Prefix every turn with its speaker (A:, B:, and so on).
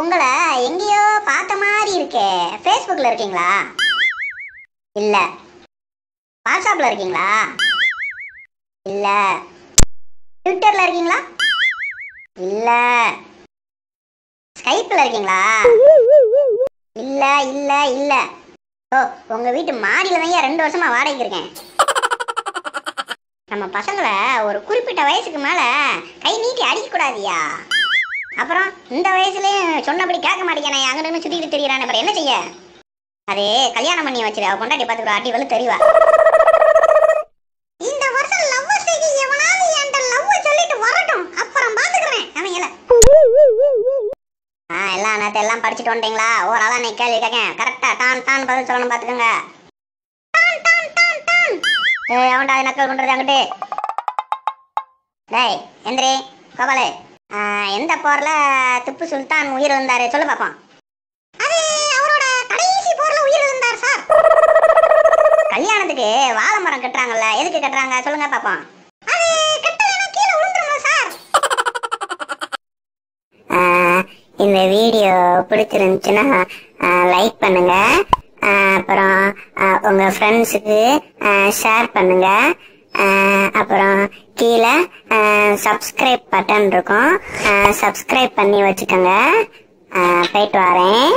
A: உங்களை எங்கேயோ பார்த்த மாதிரி இருக்கே. ஃபேஸ்புக்கில் இருக்கீங்களா? இல்லை. வாட்ஸ்அப்பில் இருக்கீங்களா? இல்லை. ட்விட்டரில் இருக்கீங்களா? இல்லை. ஸ்கைப்பில் இருக்கீங்களா? இல்லை இல்லை இல்லை. ஓ உங்கள் வீட்டு மாடியில் தான் ரெண்டு வருஷமாக வாடகைக்கு இருக்கேன். நம்ம பசங்களை ஒரு குறிப்பிட்ட வயசுக்கு மேலே கை நீட்டி அடிக்கக்கூடாதியா அப்புறம் இந்த வயசுலேயும் சொன்னபடி கேட்க மாட்டேங்கிறான் அங்கே நின்று சுத்திட்டு அப்புறம் என்ன செய்ய? அதே கல்யாணம் பண்ணி வச்சிரு அவள் கொண்டாடி பாத்துக்கிற ஆட்டி வெளு தெரியவா இந்த வருஷம் லவ் ஸ்டேஜ் எவனாவது என்கிட்ட லவ் சொல்லிட்டு வரட்டும் அப்புறம் பார்த்துக்கிறேன் அவன் இல்லை ஆ எல்லாம் நேற்று எல்லாம் படிச்சுட்டு வந்துட்டீங்களா? ஓரளவு நீ கேள்வி கேட்கேன் கரெக்டாக டான் டான் பதில் சொல்லணும் பார்த்துக்கோங்க. ஏய் அவன்டா நக்கல் பண்ணுறது அங்கிட்டு. டேய் எந்திரி கோபாலு. எந்த போர்ல திப்பு சுல்தான் உயிர் இருந்தாரு? சொல்லு பாப்போம். அது அவரோட கடைசி போர்ல உயிர் இருந்தார் சார். கல்யாணத்துக்கு வாழை மரம் கட்டுறாங்கல்ல எதுக்கு கட்டுறாங்க? சொல்லுங்க பாப்போம். அது கட்டலனா கீழே சார். இந்த வீடியோ பிடிச்சிருந்துச்சுன்னா லைக் பண்ணுங்க. அப்புறம் உங்கள் உங்க ஃப்ரெண்ட்ஸுக்கு ஷேர் பண்ணுங்க. அப்புறம் கீழே சப்ஸ்கிரைப் பட்டன் இருக்கும். சப்ஸ்கிரைப் பண்ணி வச்சுக்கோங்க. போயிட்டு வரேன்.